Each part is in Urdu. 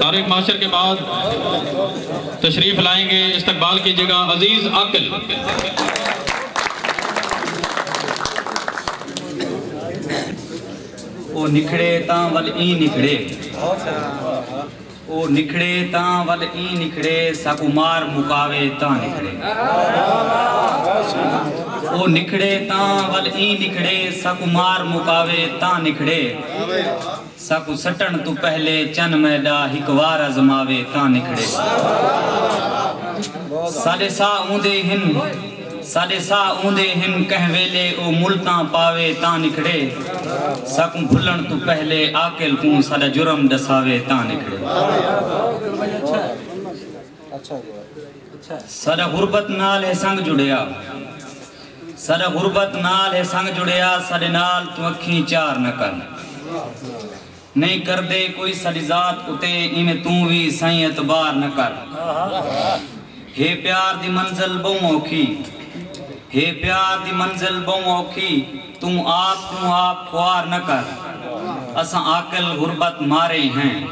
تاریخ معاشر کے بعد تشریف لائیں گے، استقبال کیجیے گا عزیز عقل او نکھڑے تاں ول این نکھڑے۔ او نکھڑے تاں ول این نکھڑے سکو مار مکاوے تاں نکھڑے۔ او نکھڑے تاں ول این نکھڑے، سکو مار مکاوے تاں نکھڑے۔ سکو سٹن تو پہلے چن میں ڈا ہکوار ازماوے تاں نکھڑے۔ سالے سا اوندے ہن سالے سا اوندے ہن کہویلے او ملتاں پاوے تاں نکھڑے۔ سکوں بھلن تو پہلے آکل کوں سالا جرم دساوے تاں نکھڑے۔ سالا غربت نال ہے سنگ جڑیا۔ سارے غربت نال ہے، سنگ جڑیا سارے نال تو اکھیں چار نہ کر۔ نہیں کر دے کوئی ساری ذات اتے، ایویں تو بھی سائیں اعتبار نہ کر۔ ہے پیار دی منزل بہوں اوکھی۔ ہے پیار دی منزل بہوں اوکھی۔ تم آپ نو آپ خوار نہ کر۔ اساں عاقل غربت مارے ہیں۔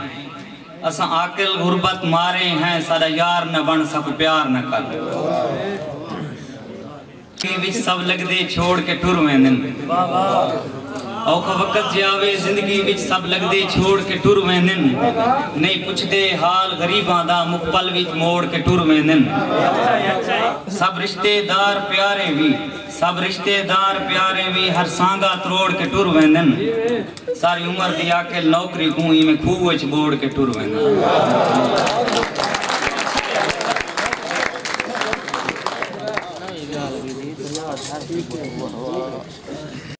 اساں عاقل غربت مارے ہیں سارا یار نہ بن سکو پیار نہ کر۔ سب لگ دے چھوڑ کے ٹر میں دن اوکھ وقت جی جے زندگی وچ سب لگ دے چھوڑ کے ٹور میں دن نہیں پچھ دے حال غریباں دا، مقبل وچ موڑ کے ٹر میں دن سب رشتے دار پیارے وی، سب رشتے دار پیارے بھی ہر سانگا تروڑ کے ٹور میں دن ساری عمر دی آکے نوکری کوئی میں کھوہ چھ بوڑ کے ٹور میں دن ハッピーボールは。